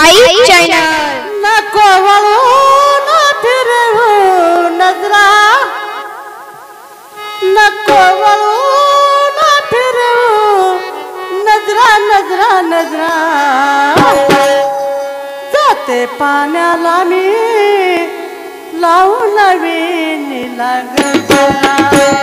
आई channel. नको वळून फिरवू नजरा. नको वळून फिरवू नजरा नजरा नजरा. जाते पाण्याला मी लावून नवीन लागला.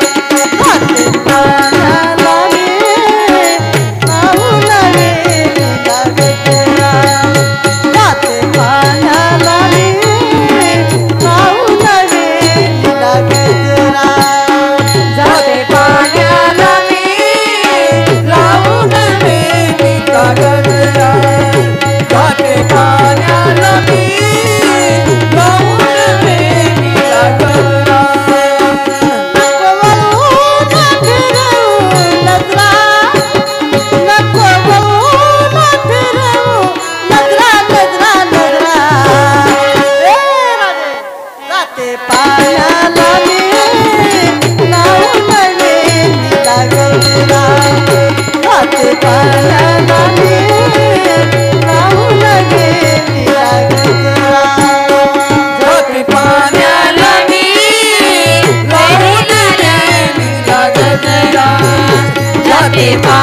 Hare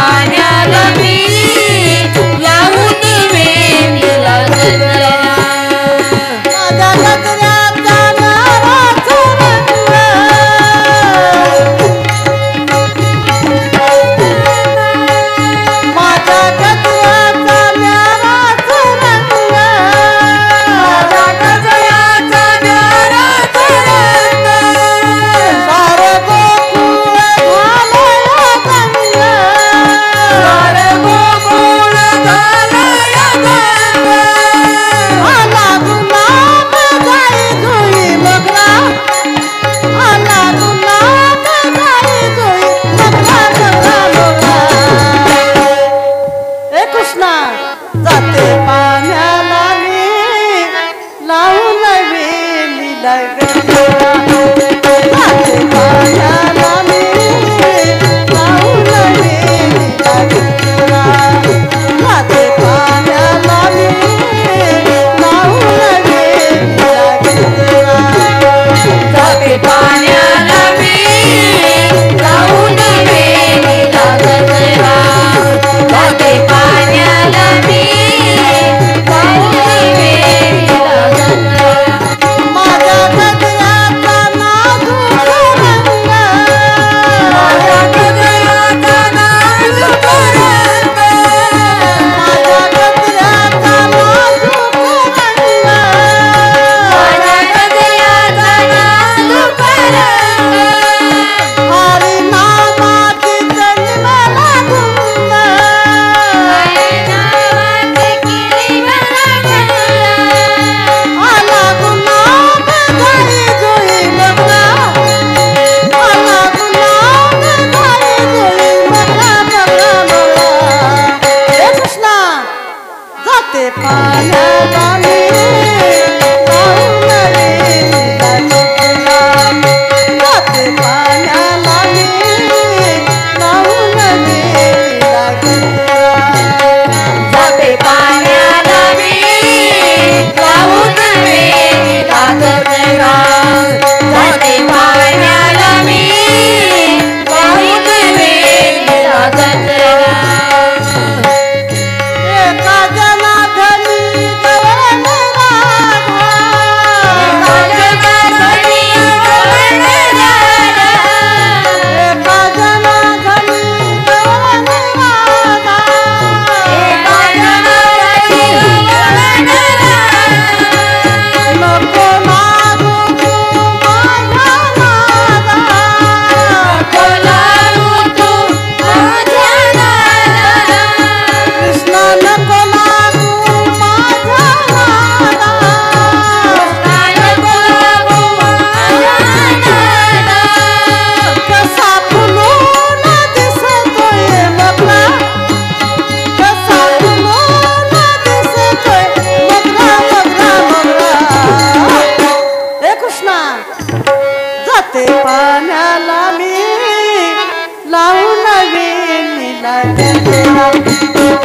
Música